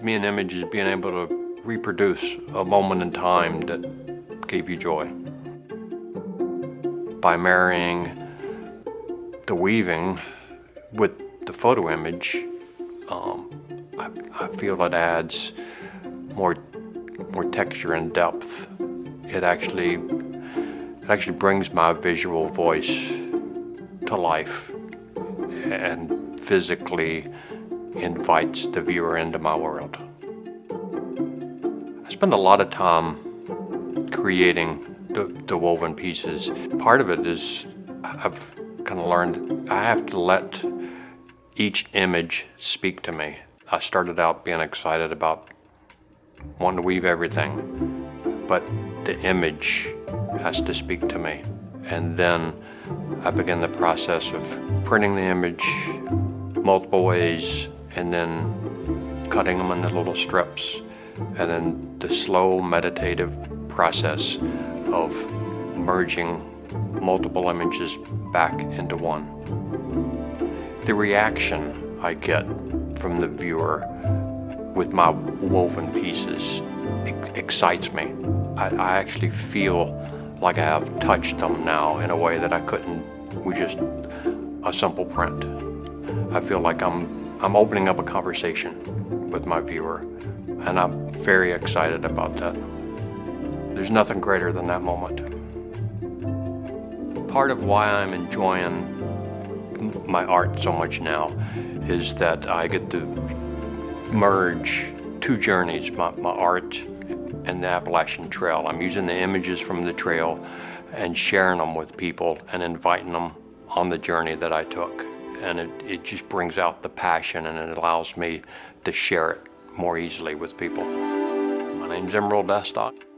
to me, an image is being able to reproduce a moment in time that gave you joy. By marrying the weaving with the photo image, um, I, I feel it adds more, more texture and depth. It actually, it actually brings my visual voice to life and physically invites the viewer into my world. I spend a lot of time creating the, the woven pieces. Part of it is I've kind of learned I have to let each image speak to me. I started out being excited about wanting to weave everything, but the image has to speak to me. And then I begin the process of printing the image multiple ways and then cutting them into little strips and then the slow meditative process of merging multiple images back into one. The reaction I get from the viewer with my woven pieces excites me. I, I actually feel like I have touched them now in a way that I couldn't with just a simple print. I feel like I'm, I'm opening up a conversation with my viewer, and I'm very excited about that. There's nothing greater than that moment. Part of why I'm enjoying my art so much now is that I get to merge two journeys, my, my art and the Appalachian Trail. I'm using the images from the trail and sharing them with people and inviting them on the journey that I took. And it, it just brings out the passion and it allows me to share it more easily with people. My name's Emerald Estock.